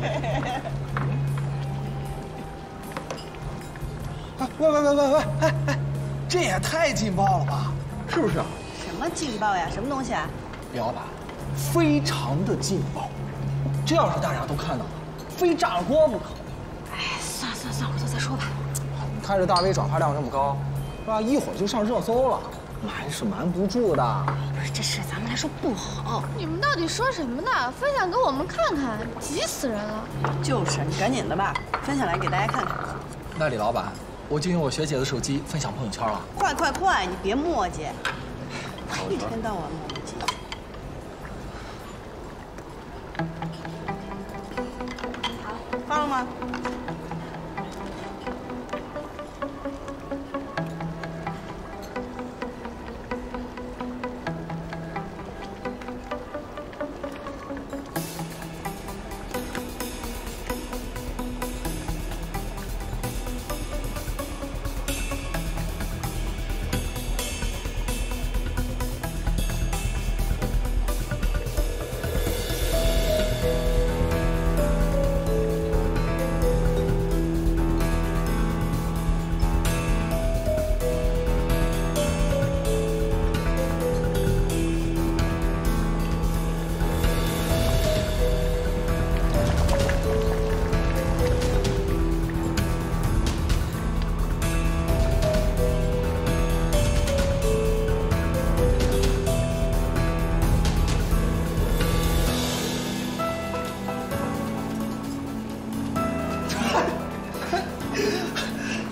喂喂喂喂喂，哎哎，这也太劲爆了吧，是不是？什么劲爆呀？什么东西啊？李老板，非常的劲爆，这要是大家都看到了，非炸了锅不可。哎，算了算了算了，回头再说吧。你看这大 V 转发量这么高，是吧？一会儿就上热搜了，瞒是瞒不住的。不是，这事咱们来说不好。你们到底说什么呢？分享给我们看看，急死人了。就是，你赶紧的吧，分享来给大家看看。那李老板，我就用我学姐的手机分享朋友圈了。快快快，你别磨叽，一天到晚磨叽。好，发了吗？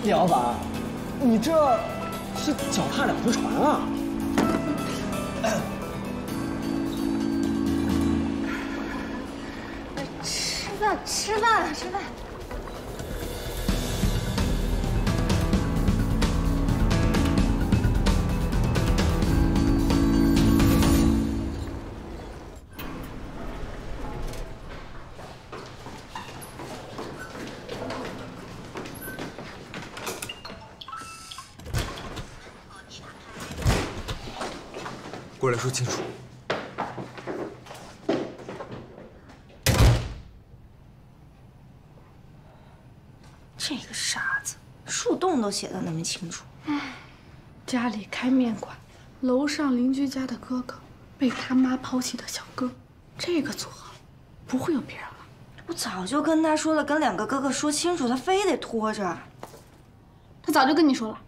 李老板，你这是脚踏两只船啊！吃饭，吃饭，吃饭。过来说清楚。这个傻子，树洞都写的那么清楚。家里开面馆，楼上邻居家的哥哥被他妈抛弃的小哥，这个组合不会有别人了。我早就跟他说了，跟两个哥哥说清楚，他非得拖着。他早就跟你说了。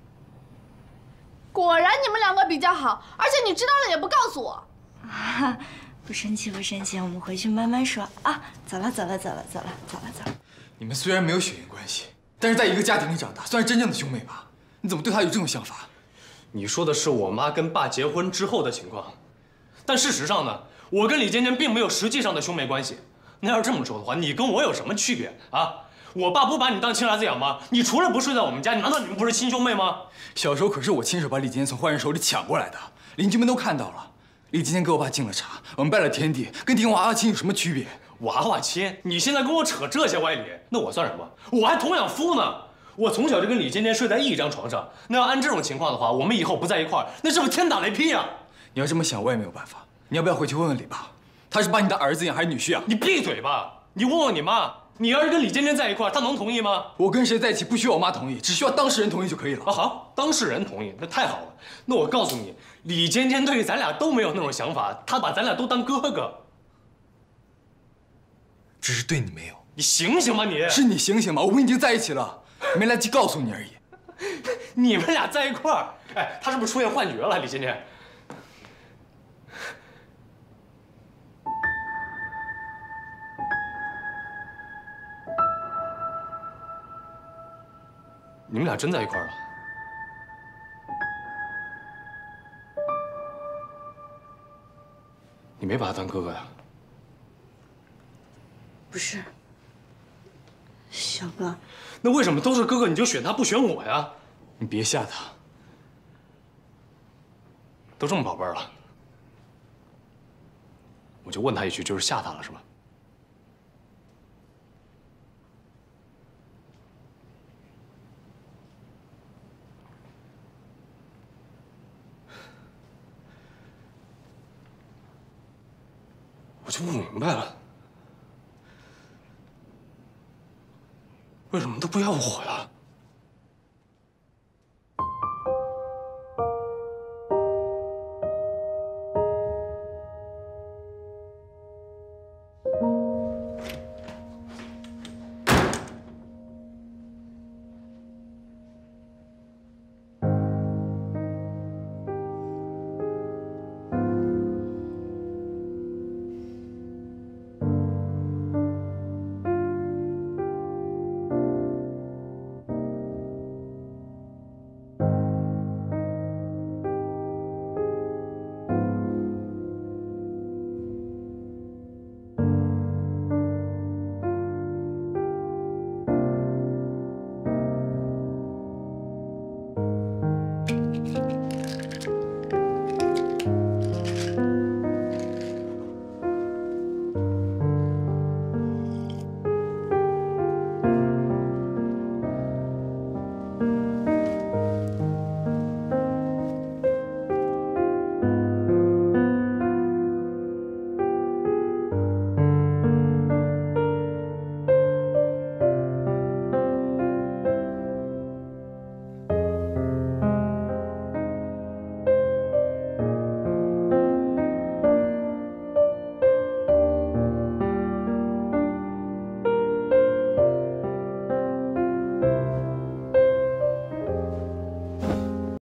果然你们两个比较好，而且你知道了也不告诉我。啊，不生气不生气，我们回去慢慢说啊。走了走了走了走了走了走了。你们虽然没有血缘关系，但是在一个家庭里长大，算是真正的兄妹吧？你怎么对他有这种想法？你说的是我妈跟爸结婚之后的情况，但事实上呢，我跟李尖尖并没有实际上的兄妹关系。那要是这么说的话，你跟我有什么区别啊？我爸不把你当亲儿子养吗？你除了不睡在我们家，难道你们不是亲兄妹吗？小时候可是我亲手把李尖尖从坏人手里抢过来的，邻居们都看到了。李尖尖给我爸敬了茶，我们拜了天地，跟听娃娃亲有什么区别？娃娃亲？你现在跟我扯这些歪理，那我算什么？我还童养夫呢！我从小就跟李尖尖睡在一张床上，那要按这种情况的话，我们以后不在一块儿，那是不是天打雷劈呀？你要这么想，我也没有办法。你要不要回去问问李爸，他是把你当儿子养还是女婿啊？你闭嘴吧！你问问你妈。你要是跟李尖尖在一块儿，她能同意吗？我跟谁在一起不需要我妈同意，只需要当事人同意就可以了。啊，好，当事人同意，那太好了。那我告诉你，李尖尖对于咱俩都没有那种想法，她把咱俩都当哥哥。只是对你没有。你醒醒吧，你是你醒醒吧，我们已经在一起了，没来及告诉你而已。你们俩在一块儿，哎，他是不是出现幻觉了，李尖尖？你们俩真在一块儿了？你没把他当哥哥呀？不是，小哥。那为什么都是哥哥你就选他不选我呀？你别吓他。都这么宝贝了，我就问他一句，就是吓他了是吧？我就不明白了。为什么都不要我了？